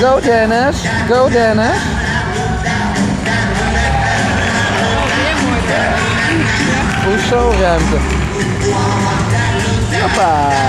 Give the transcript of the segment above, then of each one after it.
Go, Dennis. Go, Dennis. Hoezo ruimte? Hoppa.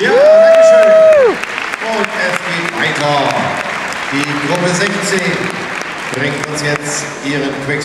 Ja, Dankeschön. Und es geht weiter. Die Gruppe 16 bringt uns jetzt ihren Quick.